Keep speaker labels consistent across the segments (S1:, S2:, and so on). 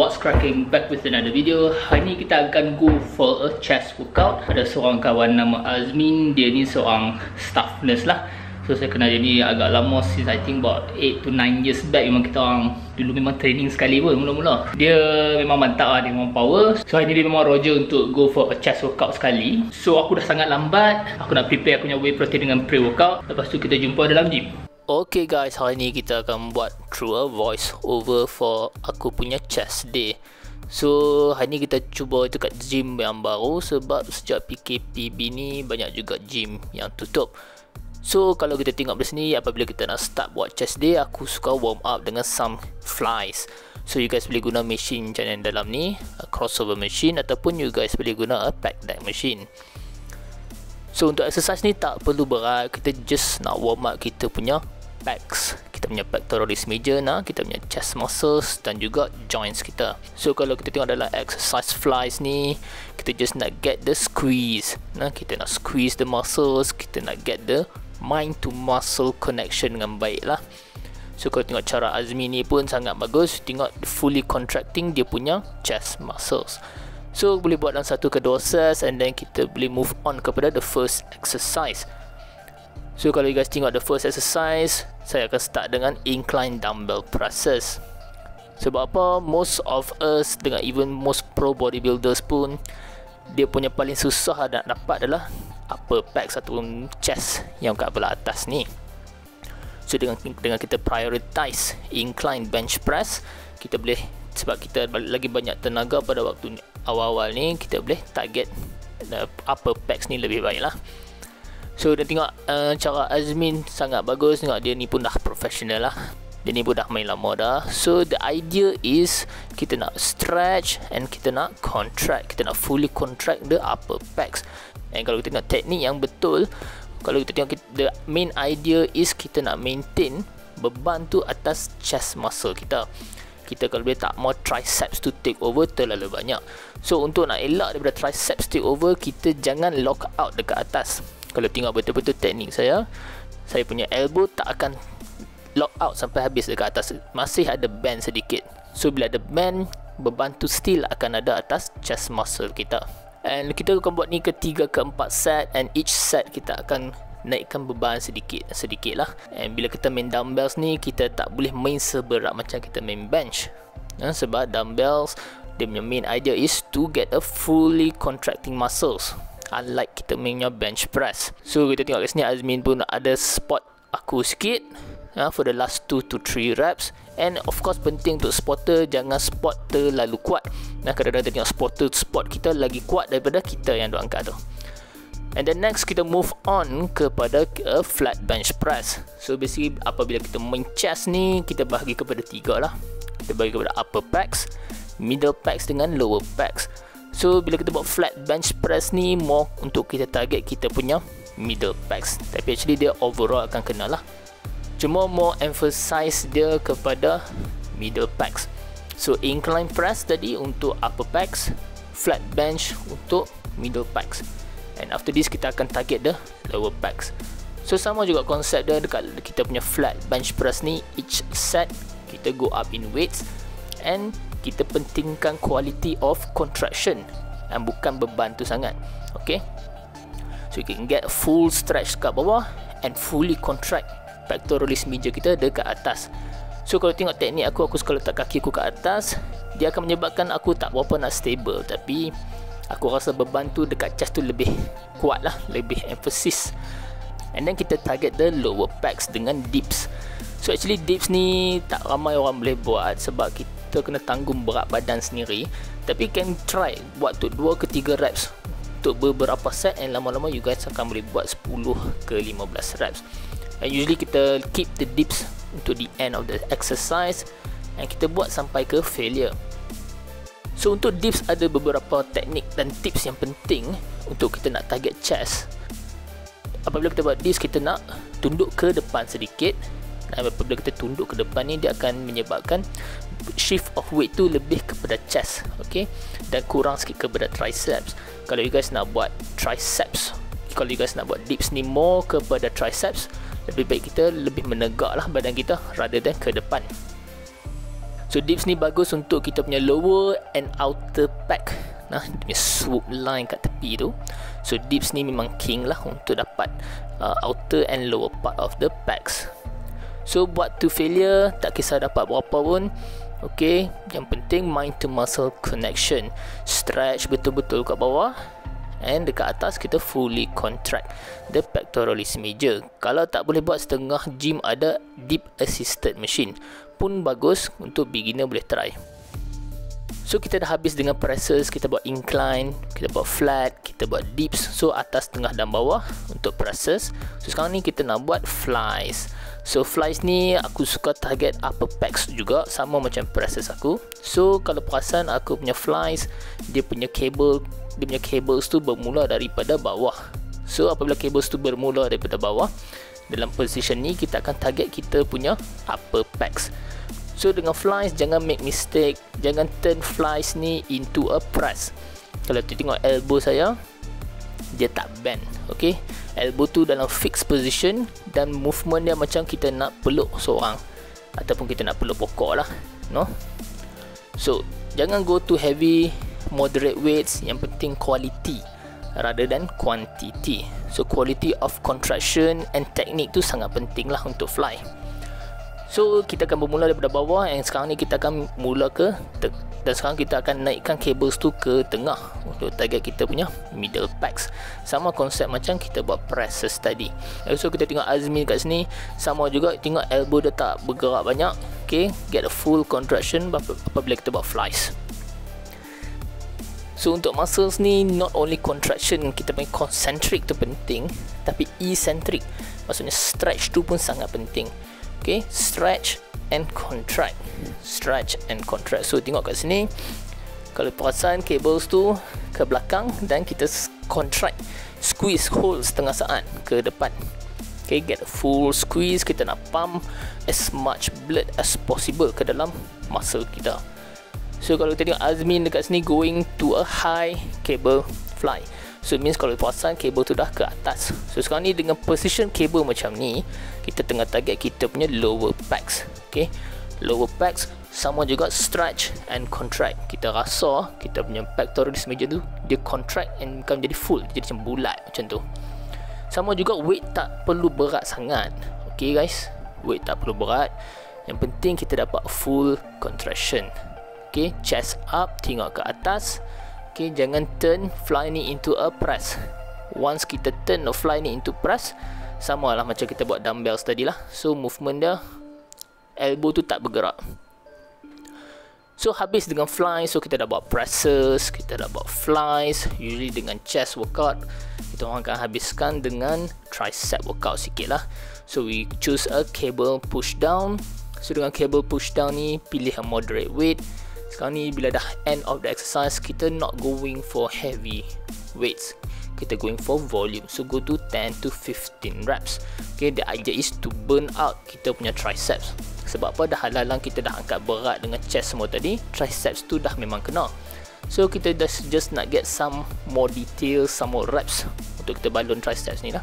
S1: What's cracking back with another video. Hari ni kita akan go for a chest workout. Ada seorang kawan nama Azmin, dia ni seorang staff nurse lah. So saya kenal dia ni agak lama since I think about 8 to 9 years back. Memang kita orang dulu memang training sekali pun mula-mula. Dia memang mantap lah, dia memang power. So hari ni dia memang roger untuk go for a chest workout sekali. So aku dah sangat lambat. Aku nak prepare aku punya whey protein dengan pre-workout. Lepas tu kita jumpa dalam gym Okay guys, hari ni kita akan buat through a voice over for aku punya chest day. So, hari ni kita cuba dekat gym yang baru sebab sejak PKPB ni banyak juga gym yang tutup. So, kalau kita tengok di sini apabila kita nak start buat chest day, aku suka warm up dengan some flies. So, you guys boleh guna machine macam yang dalam ni, a crossover machine ataupun you guys boleh guna a pack deck machine. So, untuk exercise ni tak perlu berat, kita just nak warm up kita punya pecs kita punya pectoralis major nah kita punya chest muscles dan juga joints kita. So kalau kita tengok dalam exercise flies ni kita just nak get the squeeze. Nah kita nak squeeze the muscles kita nak get the mind to muscle connection dengan baik lah. So kalau tengok cara Azmi ni pun sangat bagus. Tengok fully contracting dia punya chest muscles. So boleh buat dalam satu ke dua sets And then kita boleh move on kepada the first exercise So kalau you guys tengok the first exercise Saya akan start dengan incline dumbbell presses. Sebab apa? Most of us dengan even most pro bodybuilders pun Dia punya paling susah nak dapat adalah Upper pecs ataupun chest yang kat belah atas ni. So dengan dengan kita prioritize incline bench press Kita boleh sebab kita lagi banyak tenaga pada waktu awal-awal ni Kita boleh target upper pecs ni lebih baik lah So dia tengok uh, cara Azmin sangat bagus. Tengok dia ni pun dah professional lah. Dia ni pun dah main lama dah. So the idea is Kita nak stretch And kita nak contract. Kita nak fully contract the upper pecs. And kalau kita tengok teknik yang betul Kalau kita tengok kita, The main idea is Kita nak maintain Beban tu atas chest muscle kita. Kita kalau boleh tak mau triceps to take over terlalu banyak. So untuk nak elak daripada triceps take over kita jangan lock out dekat atas kalau tengok betul-betul teknik saya saya punya elbow tak akan lock out sampai habis dekat atas. Masih ada bend sedikit. So bila ada bend beban tu still akan ada atas chest muscle kita. And kita akan buat ni ketiga ke empat set and each set kita akan naikkan beban sedikit sedikit lah. And bila kita main dumbbells ni kita tak boleh main seberat macam kita main bench. Ha, sebab dumbbells dia punya main idea is to get a fully contracting muscles unlike kita punya bench press so kita tengok kat sini Azmin pun ada spot aku sikit uh, for the last 2 to 3 reps and of course penting untuk spotter jangan spot terlalu kuat nah kadang-kadang kita tengok spotter spot kita lagi kuat daripada kita yang duk angkat tu And then next kita move on kepada a flat bench press. So basically apabila kita main chest ni kita bahagi kepada tiga lah. Kita bahagi kepada upper pecs, middle pecs dengan lower pecs. So bila kita buat flat bench press ni more untuk kita target kita punya middle pecs. Tapi actually dia overall akan kena lah. Cuma more emphasize dia kepada middle pecs. So incline press tadi untuk upper pecs, flat bench untuk middle pecs. And after this kita akan target the lower pecs. So sama juga konsep dia dekat kita punya flat bench press ni each set kita go up in weights and kita pentingkan quality of contraction. Dan bukan beban tu sangat. Okay so you can get full stretch kat bawah and fully contract pectoralis major kita dekat atas. So kalau tengok teknik aku aku suka letak kaki aku kat atas. Dia akan menyebabkan aku tak berapa nak stable. Tapi aku rasa beban tu dekat chest tu lebih kuat lah. Lebih emphasis. And then kita target the lower pecs dengan dips. So actually dips ni tak ramai orang boleh buat sebab kita kita kena tanggung berat badan sendiri tapi can try buat tu 2 ke 3 reps untuk beberapa set and lama-lama you guys akan boleh buat 10 ke 15 reps. And usually kita keep the dips untuk the end of the exercise and kita buat sampai ke failure. So untuk dips ada beberapa teknik dan tips yang penting untuk kita nak target chest. Apabila kita buat dips kita nak tunduk ke depan sedikit. Dan apabila kita tunduk ke depan ni dia akan menyebabkan shift of weight tu lebih kepada chest okay? Dan kurang sikit kepada triceps. Kalau you guys nak buat triceps kalau you guys nak buat dips ni more kepada triceps lebih baik kita lebih menegak lah badan kita rather than ke depan. So dips ni bagus untuk kita punya lower and outer pack Nah, dia punya swoop line kat tepi tu. So dips ni memang king lah untuk dapat uh, outer and lower part of the packs So buat to failure tak kisah dapat berapa pun Okay, yang penting mind to muscle connection. Stretch betul-betul kat bawah And dekat atas kita fully contract The pectoralis major Kalau tak boleh buat setengah gym ada deep assisted machine. Pun bagus untuk beginner boleh try So kita dah habis dengan presses, kita buat incline, kita buat flat, kita buat dips. So atas, tengah dan bawah untuk presses. So sekarang ni kita nak buat flies. So flies ni aku suka target upper pecs juga sama macam presses aku. So kalau perasan aku punya flies, dia punya cable, dia punya cables tu bermula daripada bawah. So apabila cables tu bermula daripada bawah, dalam position ni kita akan target kita punya upper pecs. So dengan flies jangan make mistake. Jangan turn flies ni into a press Kalau tu tengok elbow saya Dia tak bend Okay? Elbow tu dalam fixed position Dan movement dia macam kita nak peluk seorang. Ataupun kita nak peluk pokok lah No? So Jangan go too heavy Moderate weights. Yang penting quality Rather than quantity. So quality of contraction And technique tu sangat penting lah untuk fly So kita akan bermula daripada bawah and sekarang ni kita akan mula ke dan sekarang kita akan naikkan cables tu ke tengah untuk target kita punya middle packs. Sama konsep macam kita buat presses tadi. So kita tengok Azmi kat sini sama juga tengok elbow dia tak bergerak banyak. Okay, get a full contraction apabila kita buat flies. So untuk muscles ni not only contraction kita punya concentric tu penting tapi eccentric maksudnya stretch tu pun sangat penting okay stretch and contract. Stretch and contract. So tengok kat sini. Kalau perasan cables tu ke belakang dan kita contract. Squeeze hold setengah saat ke depan. Okay get a full squeeze. Kita nak pump as much blood as possible ke dalam muscle kita. So kalau kita tengok Azmin dekat sini going to a high cable fly So it means kalau perasan kabel tu dah ke atas. So sekarang ni dengan position kabel macam ni Kita tengah target kita punya lower packs Okay? Lower packs sama juga stretch and contract. Kita rasa kita punya pectoralis major tu Dia contract and bukan jadi full jadi macam bulat macam tu. Sama juga weight tak perlu berat sangat Okay guys? Weight tak perlu berat. Yang penting kita dapat full contraction Okay? Chest up tengok ke atas Okay, jangan turn fly ni into a press. Once kita turn fly ni into press, sama lah macam kita buat dumbbells tadi lah. So, movement dia, elbow tu tak bergerak. So, habis dengan fly, so kita dah buat presses, kita dah buat flies. Usually dengan chest workout, kita orang akan habiskan dengan tricep workout sikit lah. So, we choose a cable push down. So, dengan cable push down ni, pilih a moderate weight sekarang ni bila dah end of the exercise kita not going for heavy weights. Kita going for volume. So go to 10 to 15 reps. Okay the idea is to burn out kita punya triceps. Sebab apa? Dah halalan kita dah angkat berat dengan chest semua tadi triceps tu dah memang kena. So kita just, just nak get some more details some more reps untuk kita balon triceps ni lah.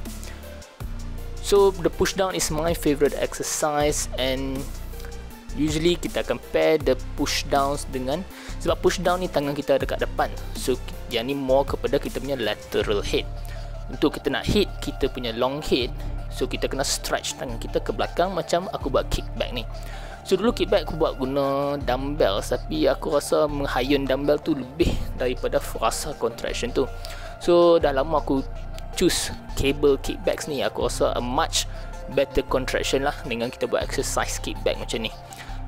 S1: So the push down is my favorite exercise and usually kita akan pair the push downs dengan sebab push down ni tangan kita dekat depan. So yang ni more kepada kita punya lateral head. Untuk kita nak hit kita punya long head so kita kena stretch tangan kita ke belakang macam aku buat kickback ni. So dulu kickback aku buat guna dumbbell tapi aku rasa menghayun dumbbell tu lebih daripada rasa contraction tu. So dah lama aku choose cable kickbacks ni aku rasa a much better contraction lah dengan kita buat exercise kickback macam ni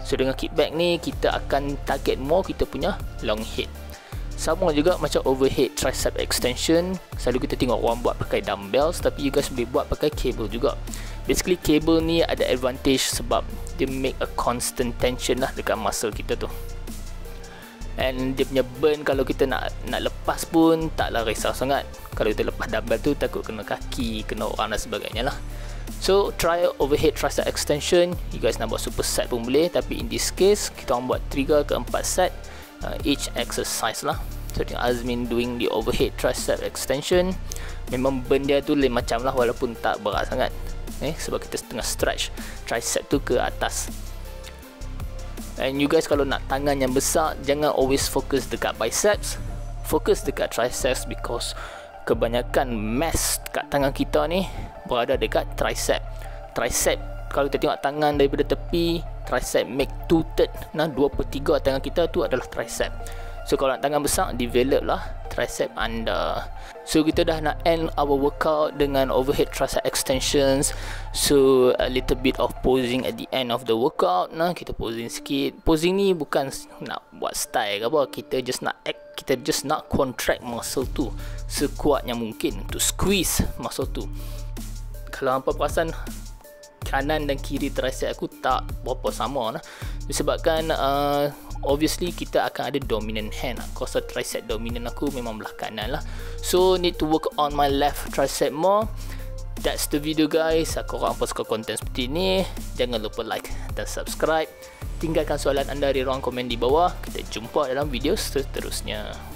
S1: So dengan kickback ni kita akan target more kita punya long head. Sama juga macam overhead tricep extension. Selalu kita tengok orang buat pakai dumbbells tapi you guys boleh buat pakai cable juga. Basically cable ni ada advantage sebab dia make a constant tension lah dekat muscle kita tu. And dia punya burn kalau kita nak nak lepas pun taklah risau sangat. Kalau kita lepas dumbbell tu takut kena kaki, kena orang dan sebagainya lah. So try overhead tricep extension. You guys nak buat super set pun boleh. Tapi in this case Kita orang buat 3 ke 4 set uh, Each exercise lah. So tengok Azmin doing the overhead tricep extension Memang burn dia tu lain macam lah Walaupun tak berat sangat. Eh, Sebab kita tengah stretch Tricep tu ke atas. And you guys kalau nak tangan yang besar jangan always fokus dekat biceps. Fokus dekat triceps because kebanyakan mass kat tangan kita ni berada dekat tricep. Tricep kalau kita tengok tangan daripada tepi tricep make two third nah dua per tiga tangan kita tu adalah tricep. So kalau nak tangan besar develop lah tricep anda. So kita dah nak end our workout dengan overhead tricep extensions. So a little bit of posing at the end of the workout. Nah kita posing sikit. Posing ni bukan nak buat style ke apa. Kita just nak act kita just nak contract muscle tu sekuatnya mungkin to squeeze muscle tu kalau hampa perasan kanan dan kiri tricep aku tak berapa sama lah. Disebabkan uh, obviously kita akan ada dominant hand kuasa tricep dominant aku memang belah kanan lah. So need to work on my left tricep more. That's the video guys. Aku orang apa suka konten seperti ni. Jangan lupa like dan subscribe. Tinggalkan soalan anda di ruang komen di bawah. Kita jumpa dalam video seterusnya